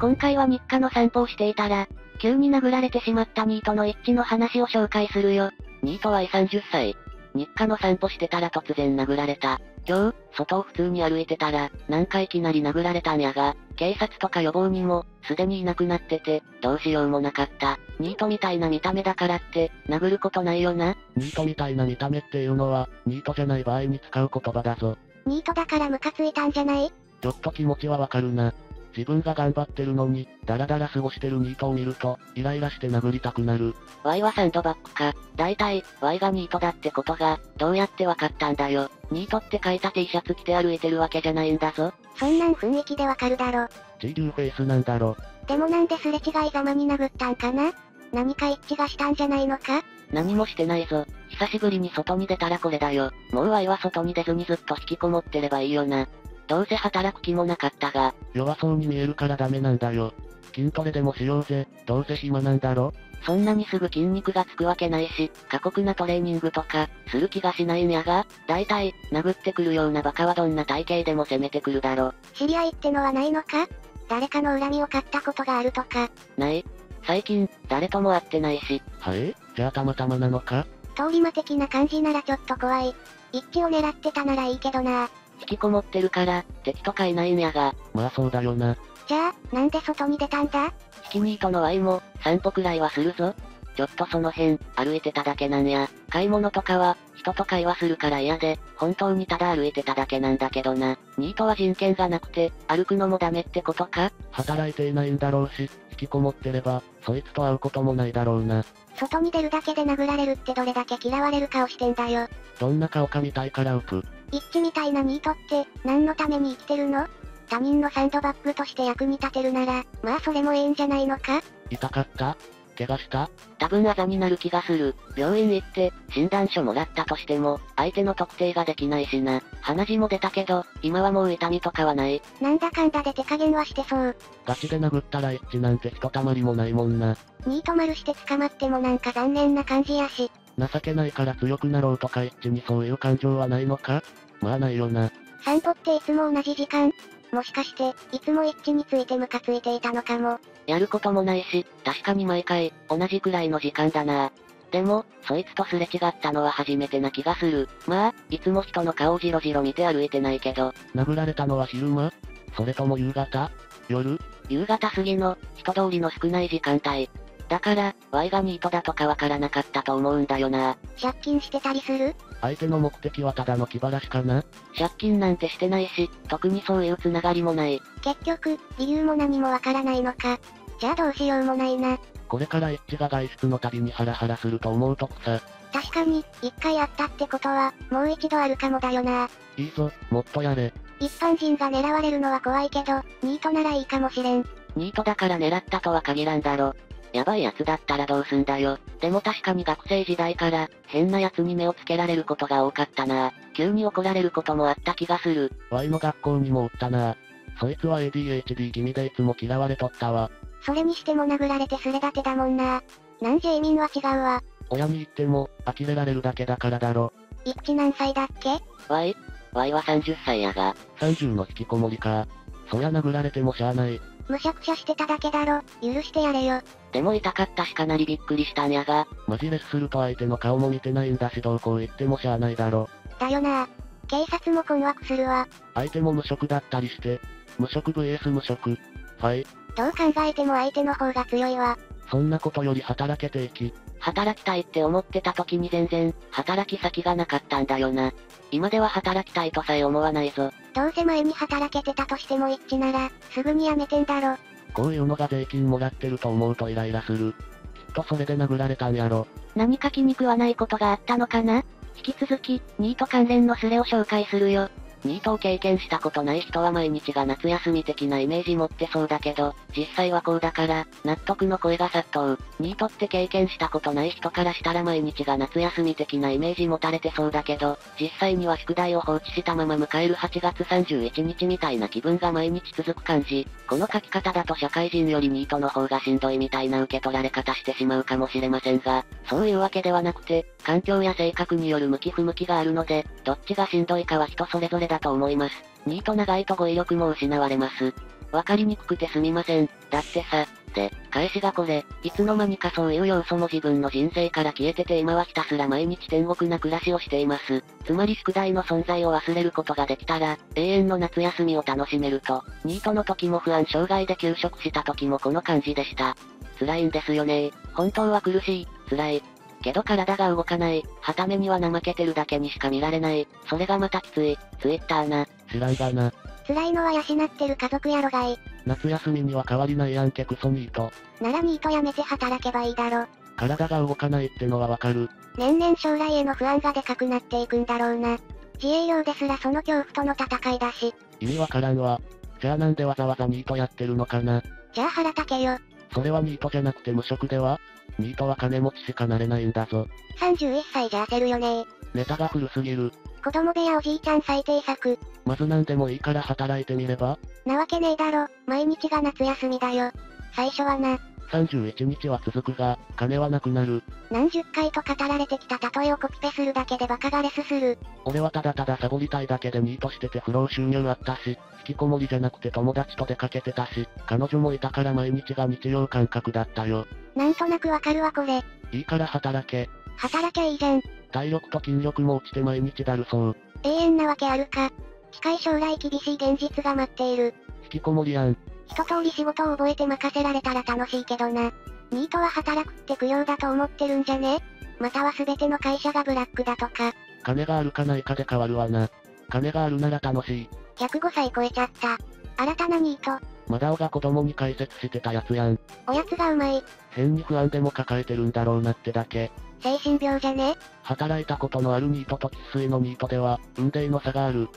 今回は日課の散歩をしていたら、急に殴られてしまったニートの一致の話を紹介するよ。ニートは30歳。日課の散歩してたら突然殴られた。今日、外を普通に歩いてたら、なんかいきなり殴られたんやが、警察とか予防にも、すでにいなくなってて、どうしようもなかった。ニートみたいな見た目だからって、殴ることないよな。ニートみたいな見た目っていうのは、ニートじゃない場合に使う言葉だぞ。ニートだからムカついたんじゃない？ちょっと気持ちはわかるな。自分が頑張ってるのに、ダラダラ過ごしてるニートを見ると、イライラして殴りたくなる。Y はサンドバッグか。大体、Y がニートだってことが、どうやってわかったんだよ。ニートって書いた T シャツ着て歩いてるわけじゃないんだぞ。そんなん雰囲気でわかるだろ。G 流フェイスなんだろ。でもなんですれ違いざまに殴ったんかな？何か一致がしたんじゃないのか？何もしてないぞ。久しぶりに外に出たらこれだよ。もう Y は外に出ずにずっと引きこもってればいいよな。どうせ働く気もなかったが。弱そうに見えるからダメなんだよ。筋トレでもしようぜ。どうせ暇なんだろそんなにすぐ筋肉がつくわけないし、過酷なトレーニングとか、する気がしないんやが、大体、殴ってくるようなバカはどんな体型でも攻めてくるだろ。知り合いってのはないのか？誰かの恨みを買ったことがあるとか。ない。最近、誰とも会ってないし。はい？じゃあたまたまなのか？通り魔的な感じならちょっと怖い。一致を狙ってたならいいけどな。引きこもってるから、敵とかいないんやが。まあそうだよな。じゃあ、なんで外に出たんだ？引きニートの Y も、散歩くらいはするぞ。ちょっとその辺、歩いてただけなんや。買い物とかは、人と会話するから嫌で、本当にただ歩いてただけなんだけどな。ニートは人権がなくて、歩くのもダメってことか？働いていないんだろうし、引きこもってれば、そいつと会うこともないだろうな。外に出るだけで殴られるってどれだけ嫌われる顔してんだよ。どんな顔か見たいから浮く。一致みたいなニートって、何のために生きてるの？他人のサンドバッグとして役に立てるなら、まあそれもええんじゃないのか？痛かった怪我した多分あざになる気がする。病院行って、診断書もらったとしても、相手の特定ができないしな。鼻血も出たけど、今はもう痛みとかはない。なんだかんだで手加減はしてそう。ガチで殴ったら一致なんてひとたまりもないもんな。ニート丸して捕まってもなんか残念な感じやし。情けないから強くなろうとか一致にそういう感情はないのか？まあないよな。散歩っていつも同じ時間？もしかして、いつも一致についてムカついていたのかも。やることもないし、確かに毎回、同じくらいの時間だな。でも、そいつとすれ違ったのは初めてな気がする。まあ、いつも人の顔じろじろ見て歩いてないけど。殴られたのは昼間？それとも夕方？夜？夕方過ぎの、人通りの少ない時間帯。だから、Y がニートだとかわからなかったと思うんだよな。借金してたりする？相手の目的はただの気晴らしかな借金なんてしてないし、特にそういうつながりもない。結局、理由も何もわからないのか。じゃあどうしようもないな。これからエッチが外出のたびにハラハラすると思うとくさ。確かに、一回あったってことは、もう一度あるかもだよな。いいぞ、もっとやれ。一般人が狙われるのは怖いけど、ニートならいいかもしれん。ニートだから狙ったとは限らんだろ。やばい奴だったらどうすんだよ。でも確かに学生時代から、変な奴に目をつけられることが多かったな。急に怒られることもあった気がする。Y の学校にもおったな。そいつは ADHD 気味でいつも嫌われとったわ。それにしても殴られてすれ立てだもんな。なんジェイミンは違うわ。親に言っても、呆れられるだけだからだろ。一致何歳だっけ ?Y? Y は30歳やが。30の引きこもりか。そりゃ殴られてもしゃあない。むしゃくしゃしてただけだろ。許してやれよ。でも痛かったしかなりびっくりしたんやが。マジレスすると相手の顔も見てないんだしどうこう言ってもしゃあないだろ。だよな。警察も困惑するわ。相手も無職だったりして。無職 vs 無職。ファイ。どう考えても相手の方が強いわ。そんなことより働けていき。働きたいって思ってた時に全然、働き先がなかったんだよな。今では働きたいとさえ思わないぞ。どうせ前に働けてたとしても一致なら、すぐに辞めてんだろ。こういうのが税金もらってると思うとイライラする。きっとそれで殴られたんやろ。何か気に食わないことがあったのかな？引き続き、ニート関連のスレを紹介するよ。ニートを経験したことない人は毎日が夏休み的なイメージ持ってそうだけど、実際はこうだから、納得の声が殺到。ニートって経験したことない人からしたら毎日が夏休み的なイメージ持たれてそうだけど、実際には宿題を放置したまま迎える8月31日みたいな気分が毎日続く感じ。この書き方だと社会人よりニートの方がしんどいみたいな受け取られ方してしまうかもしれませんが、そういうわけではなくて、環境や性格による向き不向きがあるので、どっちがしんどいかは人それぞれだと思います。ニート長いと語彙力も失われます。わかりにくくてすみません。だってさ、で、返しがこれ、いつの間にかそういう要素も自分の人生から消えてて今はひたすら毎日天国な暮らしをしています。つまり宿題の存在を忘れることができたら、永遠の夏休みを楽しめると、ニートの時も不安障害で休職した時もこの感じでした。辛いんですよね本当は苦しい、辛い。けど体が動かない、はためには怠けてるだけにしか見られない、それがまたきつい、ツイッターな。知らんがな。辛いのは養ってる家族やろがい。夏休みには変わりないやんけクソニート。ならニートやめて働けばいいだろ。体が動かないってのはわかる。年々将来への不安がでかくなっていくんだろうな。自営業ですらその恐怖との戦いだし。意味わからんわ。じゃあなんでわざわざニートやってるのかな。じゃあ腹立けよ。それはニートじゃなくて無職では？ニートは金持ちしかなれないんだぞ。31歳じゃ焦るよねネタが古すぎる。子供部屋おじいちゃん最低作。まず何でもいいから働いてみれば？なわけねえだろ。毎日が夏休みだよ。最初はな。31日は続くが、金はなくなる。何十回と語られてきた例えをコピペするだけでバカがレスする。俺はただただサボりたいだけでニートしてて不労収入あったし、引きこもりじゃなくて友達と出かけてたし、彼女もいたから毎日が日曜感覚だったよ。なんとなくわかるわこれ。いいから働け。働きゃいいじゃん。体力と筋力も落ちて毎日だるそう。永遠なわけあるか。近い将来厳しい現実が待っている。引きこもりやん。一通り仕事を覚えて任せられたら楽しいけどな。ニートは働くって供養だと思ってるんじゃね？または全ての会社がブラックだとか。金があるかないかで変わるわな。金があるなら楽しい。105歳超えちゃった。新たなニート。マダオが子供に解説してたやつやん。おやつがうまい。変に不安でも抱えてるんだろうなってだけ。精神病じゃね？働いたことのあるニートと喫水のニートでは、運命の差がある。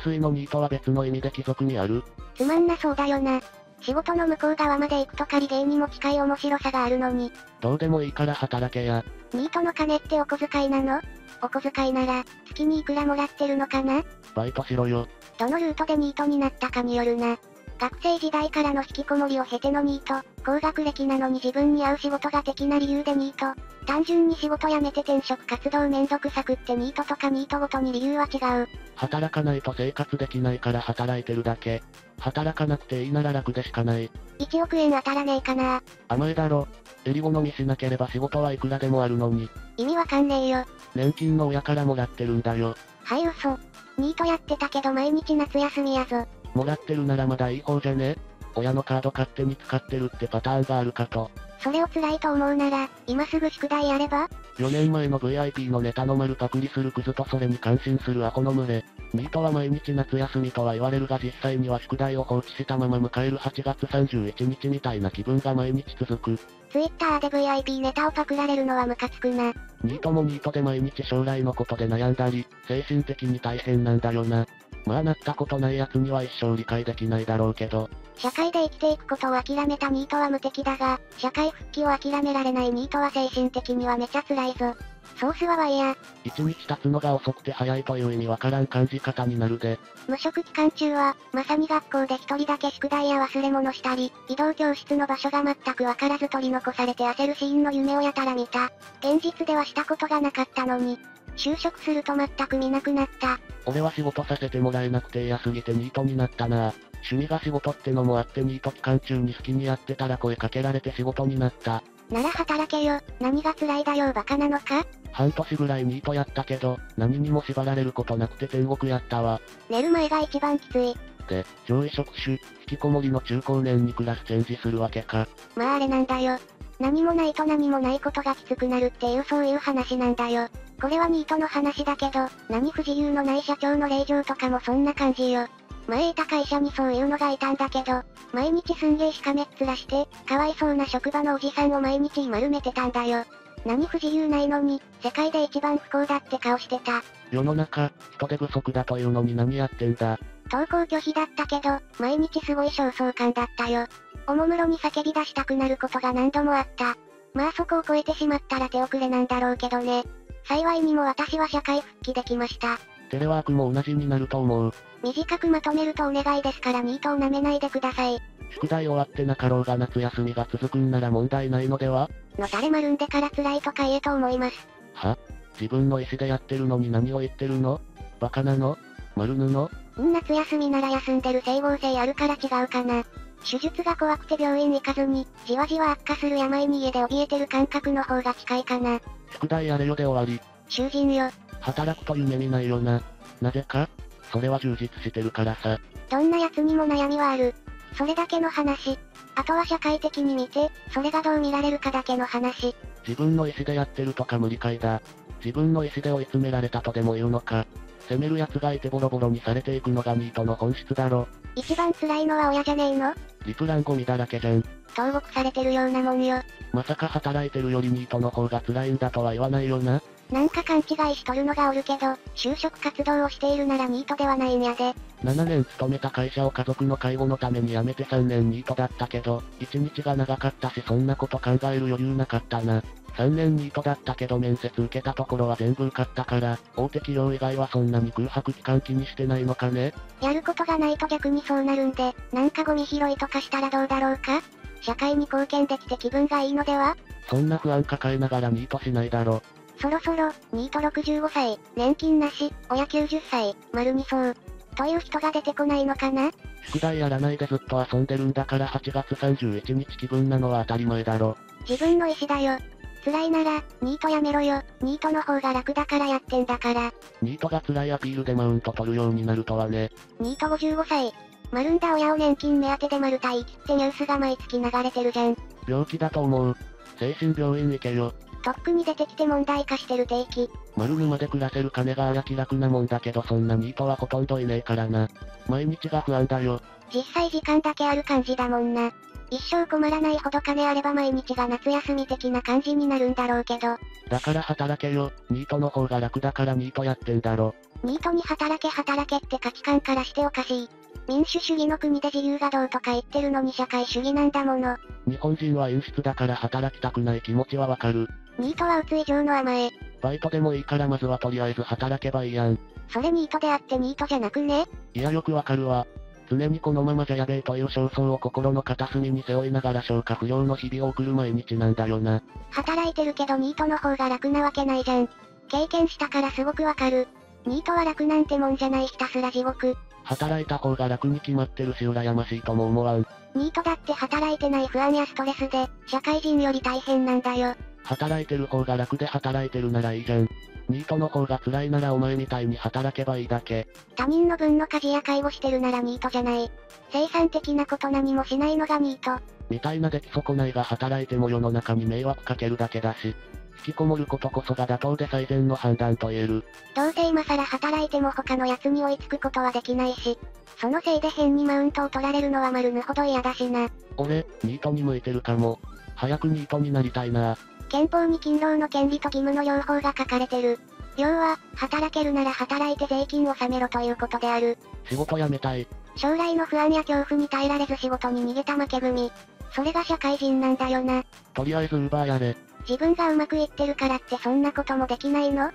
喫水のニートは別の意味で貴族にある？つまんなそうだよな。仕事の向こう側まで行くと仮芸にも近い面白さがあるのに。どうでもいいから働けや。ニートの金ってお小遣いなの？お小遣いなら、月にいくらもらってるのかな？バイトしろよ。どのルートでニートになったかによるな。学生時代からの引きこもりを経てのニート、高学歴なのに自分に合う仕事が的な理由でニート、単純に仕事辞めて転職活動めんどくさくってニートとかニートごとに理由は違う。働かないと生活できないから働いてるだけ。働かなくていいなら楽でしかない。1億円当たらねえかな甘えだろ。襟好みしなければ仕事はいくらでもあるのに。意味わかんねえよ。年金の親からもらってるんだよ。はい嘘。ニートやってたけど毎日夏休みやぞ。もらってるならまだいい方じゃね？親のカード勝手に使ってるってパターンがあるかと。それを辛いと思うなら、今すぐ宿題やれば？4年前の VIP のネタの丸パクリするクズとそれに感心するアホの群れ。ニートは毎日夏休みとは言われるが実際には宿題を放置したまま迎える8月31日みたいな気分が毎日続く。Twitter で VIP ネタをパクられるのはムカつくな。ニートもニートで毎日将来のことで悩んだり、精神的に大変なんだよな。まあなったことない奴には一生理解できないだろうけど、社会で生きていくことを諦めたニートは無敵だが、社会復帰を諦められないニートは精神的にはめちゃ辛いぞ。ソースはワイヤ。一日経つのが遅くて早いという意味わからん感じ方になるで。無職期間中は、まさに学校で一人だけ宿題や忘れ物したり、移動教室の場所が全くわからず取り残されて焦るシーンの夢をやたら見た。現実ではしたことがなかったのに、就職すると全く見なくなった。俺は仕事させてもらえなくて嫌すぎてニートになったな趣味が仕事ってのもあってニート期間中に好きにやってたら声かけられて仕事になった。なら働けよ。何が辛いだよバカなのか？半年ぐらいニートやったけど、何にも縛られることなくて天国やったわ。寝る前が一番きつい。で、上位職種、引きこもりの中高年にクラスチェンジするわけか。まああれなんだよ。何もないと何もないことがきつくなるっていうそういう話なんだよ。これはニートの話だけど、何不自由のない社長の令状とかもそんな感じよ。前いた会社にそういうのがいたんだけど、毎日すんげーしかめっ面して、かわいそうな職場のおじさんを毎日丸めてたんだよ。何不自由ないのに、世界で一番不幸だって顔してた。世の中、人手不足だというのに何やってんだ。登校拒否だったけど、毎日すごい焦燥感だったよ。おもむろに叫び出したくなることが何度もあった。まあそこを超えてしまったら手遅れなんだろうけどね。幸いにも私は社会復帰できました。テレワークも同じになると思う。短くまとめるとお願いですからニートを舐めないでください。宿題終わってなかろうが夏休みが続くんなら問題ないのでは？のたれ丸んでから辛いとか言えと思います。は？自分の意思でやってるのに何を言ってるの？バカなの？丸布ん？夏休みなら休んでる整合性あるから違うかな。手術が怖くて病院行かずに、じわじわ悪化する病に家で怯えてる感覚の方が近いかな。宿題やれよで終わり。囚人よ。働くと夢見ないよな。なぜか？それは充実してるからさ。どんな奴にも悩みはある。それだけの話。あとは社会的に見て、それがどう見られるかだけの話。自分の意思でやってるとか無理解だ。自分の意思で追い詰められたとでも言うのか。責める奴がいてボロボロにされていくのがニートの本質だろ。一番辛いのは親じゃねえの？リプランゴミだらけじゃん。投獄されてるようなもんよ。まさか働いてるよりニートの方が辛いんだとは言わないよな。なんか勘違いしとるのがおるけど、就職活動をしているならニートではないんやで。7年勤めた会社を家族の介護のために辞めて3年ニートだったけど、1日が長かったしそんなこと考える余裕なかったな。3年ニートだったけど面接受けたところは全部受かったから、大手企業以外はそんなに空白期間気にしてないのかねやることがないと逆にそうなるんで、なんかゴミ拾いとかしたらどうだろうか？社会に貢献できて気分がいいのでは？そんな不安抱えながらニートしないだろ。そろそろ、ニート65歳、年金なし、親90歳、丸にそう。という人が出てこないのかな？宿題やらないでずっと遊んでるんだから8月31日気分なのは当たり前だろ。自分の意思だよ。辛いなら、ニートやめろよ。ニートの方が楽だからやってんだから。ニートが辛いアピールでマウント取るようになるとはね。ニート55歳。丸んだ親を年金目当てで丸太生きってニュースが毎月流れてるじゃん。病気だと思う。精神病院行けよ。とっくに出てきて問題化してる定期。丸沼で暮らせる金があや気楽なもんだけどそんなニートはほとんどいねえからな。毎日が不安だよ。実際時間だけある感じだもんな。一生困らないほど金あれば毎日が夏休み的な感じになるんだろうけど、だから働けよ。ニートの方が楽だからニートやってんだろ。ニートに働け働けって価値観からしておかしい。民主主義の国で自由がどうとか言ってるのに社会主義なんだもの。日本人は陰湿だから働きたくない気持ちはわかる。ニートはうつ以上の甘え。バイトでもいいからまずはとりあえず働けばいいやん。それニートであってニートじゃなくね？いやよくわかるわ。常にこのままじゃやべえという焦燥を心の片隅に背負いながら消化不良の日々を送る毎日なんだよな。働いてるけどニートの方が楽なわけないじゃん。経験したからすごくわかる。ニートは楽なんてもんじゃないひたすら地獄。働いた方が楽に決まってるし羨ましいとも思わん。ニートだって働いてない不安やストレスで、社会人より大変なんだよ。働いてる方が楽で働いてるならいいじゃん。ニートの方が辛いならお前みたいに働けばいいだけ。他人の分の家事や介護してるならニートじゃない。生産的なこと何もしないのがニート。みたいな出来損ないが働いても世の中に迷惑かけるだけだし。引きこもることこそが妥当で最善の判断と言える。どうせ今更働いても他の奴に追いつくことはできないし、そのせいで変にマウントを取られるのは丸ぬほど嫌だしな。俺、ニートに向いてるかも。早くニートになりたいな。憲法に勤労の権利と義務の両方が書かれてる。要は、働けるなら働いて税金を納めろということである。仕事辞めたい。将来の不安や恐怖に耐えられず仕事に逃げた負け組。それが社会人なんだよな。とりあえずウーバーやれ。自分がうまくいってるからってそんなこともできないの？っ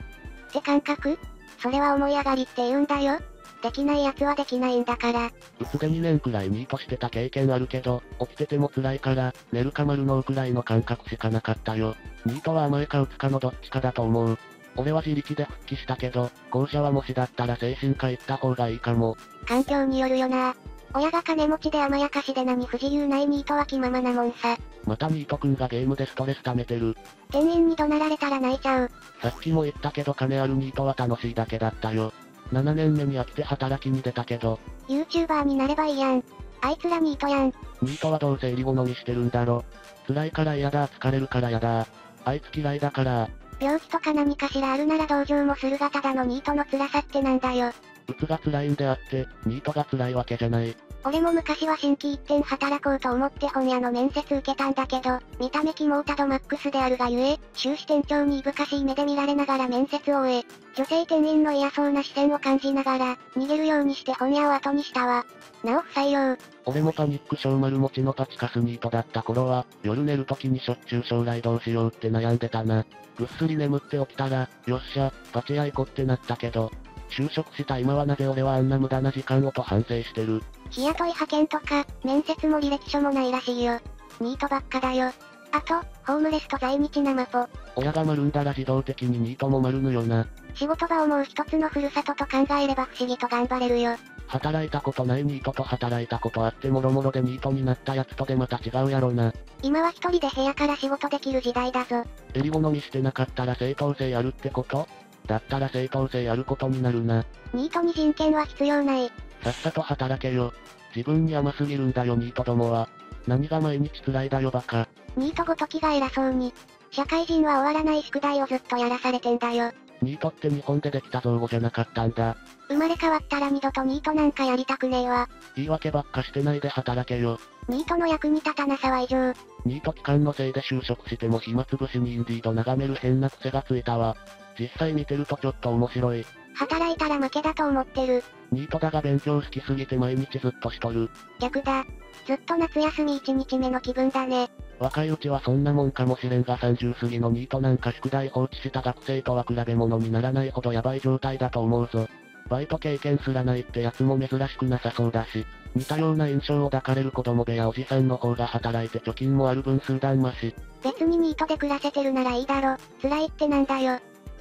て感覚？それは思い上がりって言うんだよ。できない奴はできないんだから。うつで2年くらいニートしてた経験あるけど、起きてても辛いから、寝るか丸のうくらいの感覚しかなかったよ。ニートは甘えかうつかのどっちかだと思う。俺は自力で復帰したけど、後者はもしだったら精神科行った方がいいかも。環境によるよな。親が金持ちで甘やかしで何不自由ないニートは気ままなもんさ。またニートくんがゲームでストレス溜めてる。店員に怒鳴られたら泣いちゃう。さっきも言ったけど金あるニートは楽しいだけだったよ。7年目に飽きて働きに出たけど、YouTuber になればいいやん。あいつらニートやん。ニートはどうせ入り好みしてるんだろ。辛いから嫌だ、疲れるから嫌だ。あいつ嫌いだから、病気とか何かしらあるなら同情もするがただのニートの辛さってなんだよ。うつが辛いんであって、ニートが辛いわけじゃない。俺も昔は新規一点働こうと思って本屋の面接受けたんだけど、見た目キモータドマックスであるがゆえ、終始店長にいぶかしい目で見られながら面接を終え、女性店員の嫌そうな視線を感じながら、逃げるようにして本屋を後にしたわ。なお不採用。俺もパニック小丸持ちのパチカスニートだった頃は、夜寝る時にしょっちゅう将来どうしようって悩んでたな。ぐっすり眠って起きたら、よっしゃ、パチ屋行こってなったけど、就職した今はなぜ俺はあんな無駄な時間をと反省してる？日雇い派遣とか、面接も履歴書もないらしいよ。ニートばっかだよ。あと、ホームレスと在日生ポ。親が丸んだら自動的にニートも丸ぬよな。仕事場をもう一つのふるさとと考えれば不思議と頑張れるよ。働いたことないニートと働いたことあってもろもろでニートになったやつとでまた違うやろな。今は一人で部屋から仕事できる時代だぞ。襟好みしてなかったら正当性あるってこと？だったら正当性あることになるな。ニートに人権は必要ない。さっさと働けよ。自分に甘すぎるんだよニートどもは。何が毎日辛いだよバカ。ニートごときが偉そうに。社会人は終わらない宿題をずっとやらされてんだよ。ニートって日本でできた造語じゃなかったんだ。生まれ変わったら二度とニートなんかやりたくねえわ。言い訳ばっかしてないで働けよ。ニートの役に立たなさは異常。ニート期間のせいで就職しても暇つぶしにインディード眺める変な癖がついたわ。実際見てるとちょっと面白い。働いたら負けだと思ってる。ニートだが勉強好きすぎて毎日ずっとしとる。逆だ。ずっと夏休み1日目の気分だね。若いうちはそんなもんかもしれんが30過ぎのニートなんか宿題放置した学生とは比べ物にならないほどヤバい状態だと思うぞ。バイト経験すらないってやつも珍しくなさそうだし、似たような印象を抱かれる子供部やおじさんの方が働いて貯金もある分数段増し。別にニートで暮らせてるならいいだろ。辛いってなんだよ。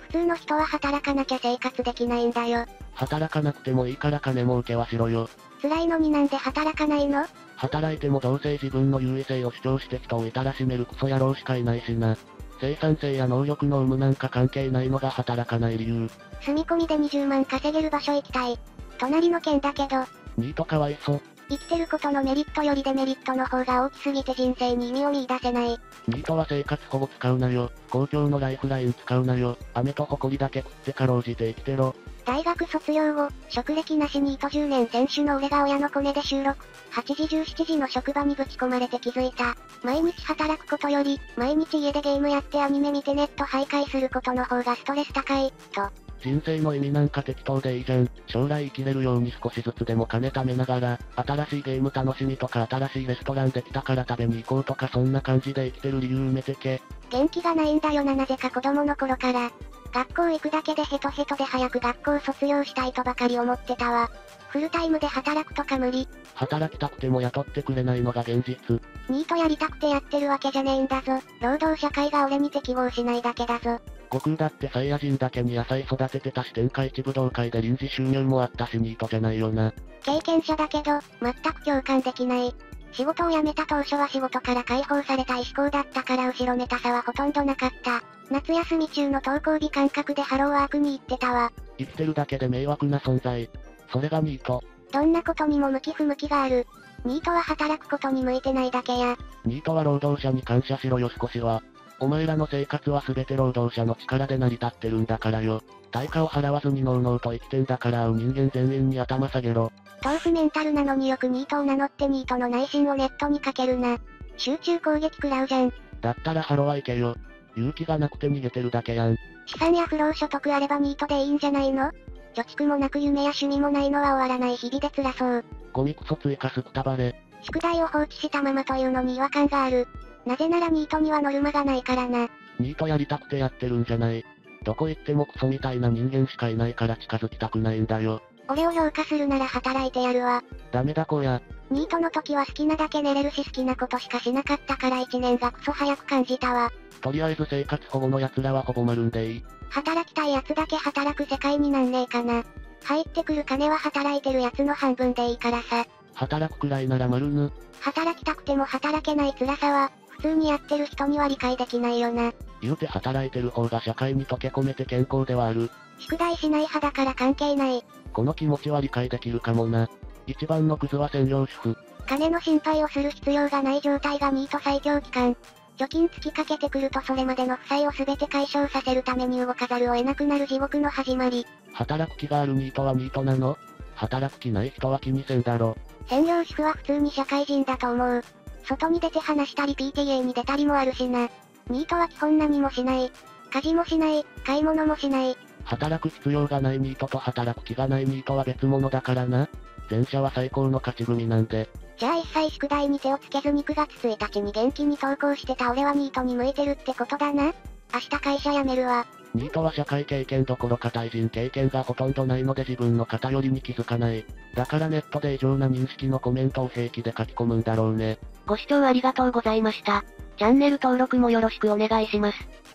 普通の人は働かなきゃ生活できないんだよ。働かなくてもいいから金儲けはしろよ。辛いのになんで働かないの？働いてもどうせ自分の優位性を主張して人をいたらしめるクソ野郎しかいないしな。生産性や能力の有無なんか関係ないのが働かない理由。住み込みで20万稼げる場所行きたい。隣の県だけど、ニートかわいそう。生きてることのメリットよりデメリットの方が大きすぎて人生に意味を見出せない。ニートは生活保護使うなよ。公共のライフライン使うなよ。飴と埃だけ食ってかろうじて生きてろ。大学卒業後、職歴なしニート10年選手の俺が親のコネで収録。8時17時の職場にぶち込まれて気づいた。毎日働くことより、毎日家でゲームやってアニメ見てネット徘徊することの方がストレス高い、と。人生の意味なんか適当でいいじゃん。将来生きれるように少しずつでも金貯めながら、新しいゲーム楽しみとか新しいレストランできたから食べに行こうとかそんな感じで生きてる理由埋めてけ。元気がないんだよななぜか子供の頃から。学校行くだけでヘトヘトで早く学校卒業したいとばかり思ってたわ。フルタイムで働くとか無理。働きたくても雇ってくれないのが現実。ニートやりたくてやってるわけじゃねえんだぞ。労働社会が俺に適合しないだけだぞ。悟空だってサイヤ人だけに野菜育ててたし天下一武道会で臨時収入もあったしニートじゃないよな。経験者だけど、全く共感できない。仕事を辞めた当初は仕事から解放されたい思考だったから後ろめたさはほとんどなかった。夏休み中の登校日感覚でハローワークに行ってたわ。生きてるだけで迷惑な存在。それがニート。どんなことにも向き不向きがある。ニートは働くことに向いてないだけや。ニートは労働者に感謝しろよ少しは。お前らの生活は全て労働者の力で成り立ってるんだからよ。対価を払わずにのうのうと生きてんだから会う人間全員に頭下げろ。豆腐メンタルなのによくニートを名乗ってニートの内心をネットにかけるな。集中攻撃食らうじゃん。だったらハロは行けよ。勇気がなくて逃げてるだけやん。資産や不労所得あればニートでいいんじゃないの？貯蓄もなく夢や趣味もないのは終わらない日々で辛そう。ゴミクソ追加すくたばれ。宿題を放置したままというのに違和感がある。なぜならニートにはノルマがないからな。ニートやりたくてやってるんじゃない。どこ行ってもクソみたいな人間しかいないから近づきたくないんだよ。俺を評価するなら働いてやるわ。ダメだこや。ニートの時は好きなだけ寝れるし好きなことしかしなかったから1年がクソ早く感じたわ。とりあえず生活保護の奴らはほぼ丸んでいい。働きたい奴だけ働く世界になんねえかな。入ってくる金は働いてる奴の半分でいいからさ。働くくらいなら丸ぬ。働きたくても働けない辛さは、普通にやってる人には理解できないよな。言うて働いてる方が社会に溶け込めて健康ではある。宿題しない派だから関係ない。この気持ちは理解できるかもな。一番のクズは専業主婦。金の心配をする必要がない状態がニート最強期間。貯金つきかけてくるとそれまでの負債を全て解消させるために動かざるを得なくなる地獄の始まり。働く気があるニートはニートなの働く気ない人は気にせんだろ。専業主婦は普通に社会人だと思う。外に出て話したり PTA に出たりもあるしな。ニートは基本何もしない。家事もしない、買い物もしない。働く必要がないニートと働く気がないニートは別物だからな。前者は最高の勝ち組なんで。じゃあ一切宿題に手をつけずに9月1日に元気に投稿してた俺はニートに向いてるってことだな。明日会社辞めるわ。ニートは社会経験どころか対人経験がほとんどないので自分の偏りに気づかない。だからネットで異常な認識のコメントを平気で書き込むんだろうね。ご視聴ありがとうございました。チャンネル登録もよろしくお願いします。